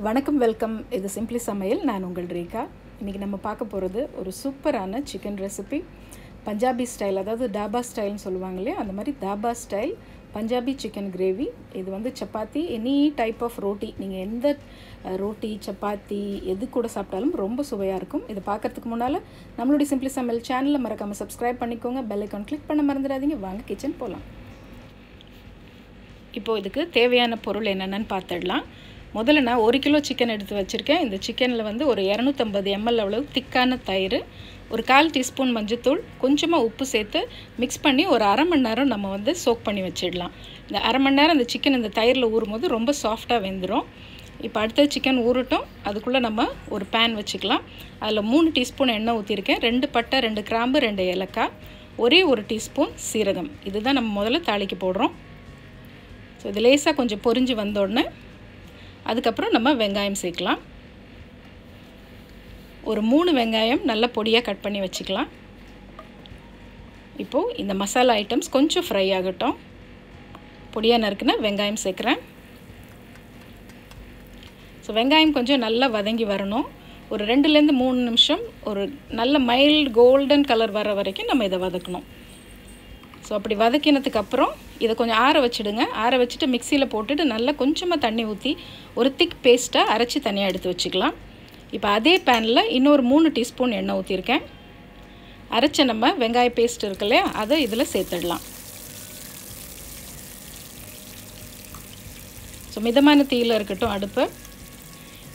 வணக்கம் வெல்கம். இது சிம்பிளி சமையல். நான் உங்கள் ரேகா. இன்றைக்கி நம்ம பார்க்க போகிறது ஒரு சூப்பரான சிக்கன் ரெசிபி. பஞ்சாபி ஸ்டைல் அதாவது தாபா ஸ்டைல்னு சொல்லுவாங்க இல்லையா? அந்த மாதிரி dhaba style Punjabi chicken gravy. இது வந்து chapati any type of roti. நீங்கள் எந்த ரோட்டி சப்பாத்தி எது கூட சாப்பிட்டாலும் ரொம்ப சுவையாக இருக்கும். இதை பார்க்கறதுக்கு முன்னால் நம்மளுடைய சிம்பிளி சமையல் சேனலில் மறக்காமல் சப்ஸ்கிரைப் பண்ணிக்கோங்க. பெல் ஐக்கான் கிளிக் பண்ண மறந்துடாதீங்க. வாங்க கிச்சன் போகலாம் இப்போது இதுக்கு தேவையான பொருள் என்னென்னு பார்த்துடலாம். முதல்ல நான் ஒரு கிலோ சிக்கன் எடுத்து வச்சுருக்கேன். இந்த சிக்கனில் வந்து ஒரு இரநூத்தம்பது எம்எல் அளவு திக்கான தயிர் ஒரு கால் டீஸ்பூன் மஞ்சத்தூள் கொஞ்சமாக உப்பு சேர்த்து மிக்ஸ் பண்ணி ஒரு அரை மணி நேரம் நம்ம வந்து சோக் பண்ணி வச்சிடலாம். இந்த அரை மணி நேரம் அந்த சிக்கன் இந்த தயிரில் ஊறும்போது ரொம்ப சாஃப்டாக வெந்துடும் இப்போ அடுத்தது சிக்கன் ஊறட்டும். அதுக்குள்ளே நம்ம ஒரு பேன் வச்சுக்கலாம். அதில் மூணு டீஸ்பூன் எண்ணெய் ஊற்றிருக்கேன் ரெண்டு பட்டை ரெண்டு கிராம்பு ரெண்டு ஏலக்காய். ஒரே ஒரு டீஸ்பூன் சீரகம். இதுதான் நம்ம முதல்ல தாளிக்கு போடுறோம். ஸோ இது லேசாக கொஞ்சம் பொரிஞ்சு வந்த உடனே அதுக்கப்புறம் நம்ம வெங்காயம் சேர்க்கலாம். ஒரு மூணு வெங்காயம் நல்ல பொடியாக கட் பண்ணி வச்சுக்கலாம். இப்போது இந்த மசாலா ஐட்டம்ஸ் கொஞ்சம் ஃப்ரை ஆகட்டும். பொடியாக நறுக்குன்னா வெங்காயம் சேர்க்குறேன். ஸோ வெங்காயம் கொஞ்சம் நல்லா வதங்கி வரணும். ஒரு ரெண்டுலேருந்து மூணு நிமிஷம் ஒரு நல்ல மைல்டு கோல்டன் கலர் வர வரைக்கும் நம்ம இதை வதக்கணும். ஸோ அப்படி வதக்கினதுக்கு அப்புறம் இதை கொஞ்சம் ஆற வச்சுடுங்க. ஆற வச்சுட்டு மிக்சியில் போட்டுட்டு நல்லா கொஞ்சமாக தண்ணி ஊற்றி ஒரு திக் பேஸ்ட்டாக அரைச்சி தனியாக எடுத்து வச்சுக்கலாம். இப்போ அதே பேனில் இன்னொரு மூணு டீஸ்பூன் எண்ணெய் ஊற்றிருக்கேன் அரைச்ச நம்ம வெங்காய பேஸ்ட் இருக்கு இல்லையா அதை இதில் சேர்த்துடலாம். ஸோ மிதமான தீயில் இருக்கட்டும் அடுப்பு.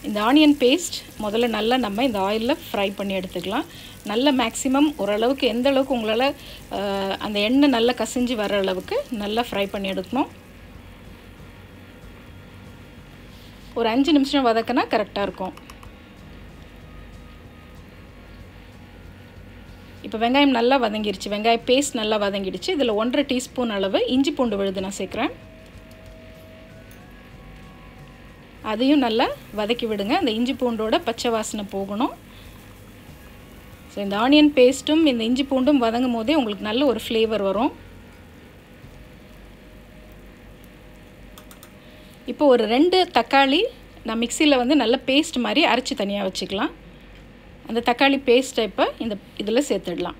இந்த ஆனியன் பேஸ்ட் முதல்ல நல்லா நம்ம இந்த ஆயிலில் ஃப்ரை பண்ணி எடுத்துக்கலாம். நல்ல மேக்ஸிமம் ஓரளவுக்கு எந்த அளவுக்கு உங்களால் அந்த எண்ணெய் நல்லா கசிஞ்சு வர அளவுக்கு நல்லா ஃப்ரை பண்ணி எடுக்கணும். ஒரு அஞ்சு நிமிஷம் வதக்கினா கரெக்டாக இருக்கும். இப்போ வெங்காயம் நல்லா வதங்கிடுச்சு வெங்காய பேஸ்ட் நல்லா வதங்கிடுச்சு. இதில் ஒன்றரை டீஸ்பூன் அளவு இஞ்சி பூண்டு விழுது நான் சேர்க்குறேன். அதையும் நல்லா வதக்கி விடுங்க. அந்த இஞ்சி பூண்டோட பச்சை வாசனை போகணும். ஸோ இந்த ஆனியன் பேஸ்ட்டும் இந்த இஞ்சி பூண்டும் வதங்கும் போதே உங்களுக்கு நல்ல ஒரு ஃப்ளேவர் வரும். இப்போ ஒரு ரெண்டு தக்காளி நான் மிக்சியில் வந்து நல்ல பேஸ்ட் மாதிரி அரைச்சி தனியாக வச்சுக்கலாம். அந்த தக்காளி பேஸ்ட்டை இப்போ இந்த இதில் சேர்த்துடலாம்.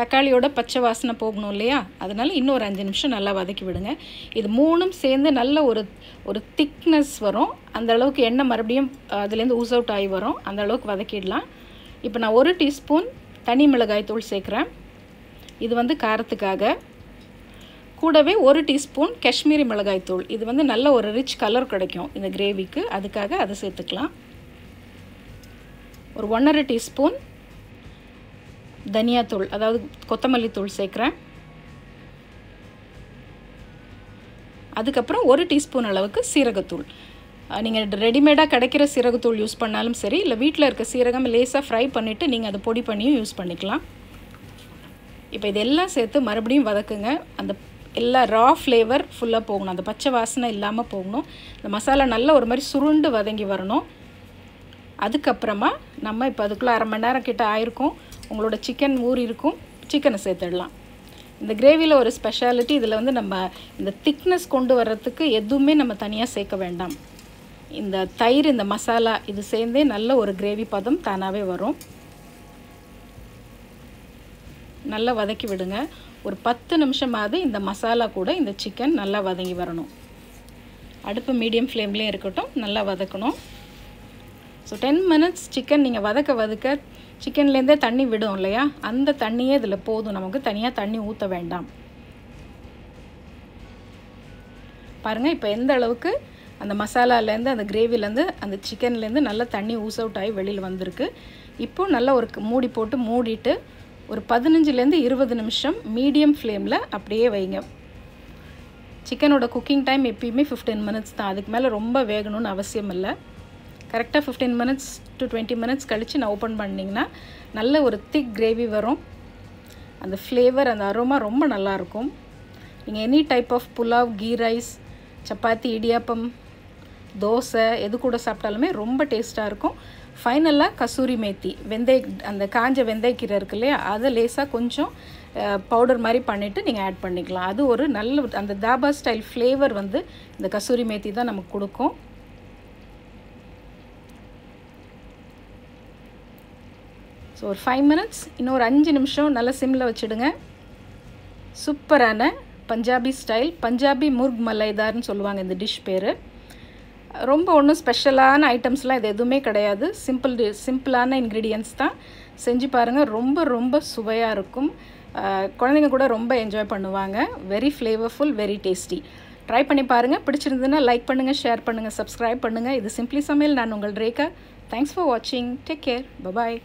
தக்காளியோட பச்சை வாசனை போகணும் இல்லையா? அதனால் இன்னும் ஒரு அஞ்சு நிமிஷம் நல்லா வதக்கி விடுங்க. இது மூணும் சேர்ந்து நல்ல ஒரு ஒரு திக்னஸ் வரும். அந்த அளவுக்கு எண்ணெய் மறுபடியும் அதுலேருந்து ஊஸ் அவுட் ஆகி வரும். அந்த அளவுக்கு வதக்கிடலாம். இப்போ நான் ஒரு டீஸ்பூன் தனி மிளகாய் தூள் சேர்க்குறேன். இது வந்து காரத்துக்காக. கூடவே ஒரு டீஸ்பூன் காஷ்மீரி மிளகாய் தூள். இது வந்து நல்ல ஒரு ரிச் கலர் கிடைக்கும் இந்த கிரேவிக்கு அதுக்காக அதை சேர்த்துக்கலாம். ஒரு ஒன்றரை டீஸ்பூன் தனியாத்தூள் அதாவது கொத்தமல்லி தூள் சேர்க்குறேன். அதுக்கப்புறம் ஒரு டீஸ்பூன் அளவுக்கு சீரகத்தூள். நீங்கள் ரெடிமேடாக கிடைக்கிற சீரகத்தூள் யூஸ் பண்ணாலும் சரி இல்லை வீட்டில் இருக்க சீரகம் லேசாக ஃப்ரை பண்ணிவிட்டு நீங்கள் அதை பொடி பண்ணியும் யூஸ் பண்ணிக்கலாம். இப்போ இதெல்லாம் சேர்த்து மறுபடியும் வதக்குங்க. அந்த எல்லா ரா ஃப்ளேவர் ஃபுல்லாக போகணும். அந்த பச்சை வாசனை இல்லாமல் போகணும். இந்த மசாலா நல்லா ஒரு மாதிரி சுருண்டு வதங்கி வரணும். அதுக்கப்புறமா நம்ம இப்போ அதுக்குள்ளே அரை மணி நேரம் கிட்ட ஆயிருக்கும். உங்களோட சிக்கன் ஊறி இருக்கும் சிக்கனை சேர்த்துடலாம். இந்த கிரேவியில் ஒரு ஸ்பெஷாலிட்டி இதில் வந்து நம்ம இந்த திக்னஸ் கொண்டு வர்றதுக்கு எதுவுமே நம்ம தனியாக சேர்க்க வேண்டாம். இந்த தயிர் இந்த மசாலா இது சேர்ந்தே நல்ல ஒரு கிரேவி பதம் தானாகவே வரும். நல்லா வதக்கி விடுங்க. ஒரு பத்து நிமிஷமாவது இந்த மசாலா கூட இந்த சிக்கன் நல்லா வதங்கி வரணும். அடுப்பு மீடியம் ஃப்ளேம்லேயும் இருக்கட்டும் நல்லா வதக்கணும். ஸோ டென் மினிட்ஸ் சிக்கன் நீங்கள் வதக்க வதக்க சிக்கன்லேருந்தே தண்ணி விடும் இல்லையா? அந்த தண்ணியே இதில் போதும். நமக்கு தனியாக தண்ணி ஊற்ற வேண்டாம். பாருங்கள் இப்போ எந்த அளவுக்கு அந்த மசாலாலேருந்து அந்த கிரேவிலேருந்து அந்த சிக்கன்லேருந்து நல்லா தண்ணி ஊஸ் அவுட் ஆகி வெளியில் வந்திருக்கு. இப்போது நல்லா ஒரு மூடி போட்டு மூடிட்டு ஒரு பதினஞ்சுலேருந்து இருபது நிமிஷம் மீடியம் ஃப்ளேமில் அப்படியே வைங்க. சிக்கனோட குக்கிங் டைம் எப்பயுமே ஃபிஃப்டீன் மினிட்ஸ் தான். அதுக்கு மேலே ரொம்ப வேகணும்னு அவசியம் இல்லை. கரெக்டாக fifteen minutes to twenty minutes கழித்து நான் ஓப்பன் பண்ணிங்கன்னா நல்ல ஒரு திக் கிரேவி வரும். அந்த ஃப்ளேவர் அந்த அரோமா ரொம்ப நல்லாயிருக்கும். நீங்கள் any type of pulao ghee rice chapati idiyappam dosa எது கூட சாப்பிட்டாலுமே ரொம்ப டேஸ்ட்டாக இருக்கும். ஃபைனலாக கசூரி மேத்தி வெந்தய அந்த காஞ்ச வெந்தயக்கீரை இருக்கு இல்லையா அதை லேசாக கொஞ்சம் பவுடர் மாதிரி பண்ணிவிட்டு நீங்கள் ஆட் பண்ணிக்கலாம். அது ஒரு நல்ல அந்த தாபா ஸ்டைல் ஃப்ளேவர் வந்து இந்த கசூரி மேத்தி தான் நமக்கு கொடுக்கும். ஸோ ஒரு ஃபைவ் மினிட்ஸ் இன்னும் ஒரு அஞ்சு நிமிஷம் நல்லா சிம்மில் வச்சுடுங்க. சூப்பரான பஞ்சாபி ஸ்டைல் பஞ்சாபி முர்க் மலைதார்னு சொல்லுவாங்க இந்த டிஷ் பேர். ரொம்ப ஒன்றும் ஸ்பெஷலான ஐட்டம்ஸ்லாம் இது எதுவுமே கிடையாது. சிம்பிள் சிம்பிளான இன்க்ரீடியன்ஸ் தான். செஞ்சு பாருங்கள் ரொம்ப ரொம்ப சுவையாக இருக்கும். குழந்தைங்க கூட ரொம்ப என்ஜாய் பண்ணுவாங்க. Very flavourful very tasty try பண்ணி பாருங்கள் பிடிச்சிருந்ததுன்னா லைக் பண்ணுங்கள் ஷேர் பண்ணுங்கள் சப்ஸ்கிரைப் பண்ணுங்கள் இது சிம்பிளி சமையல். நான் உங்கள் ரேகா. தேங்க்ஸ் ஃபார் வாட்சிங் டேக் கேர் பபாய்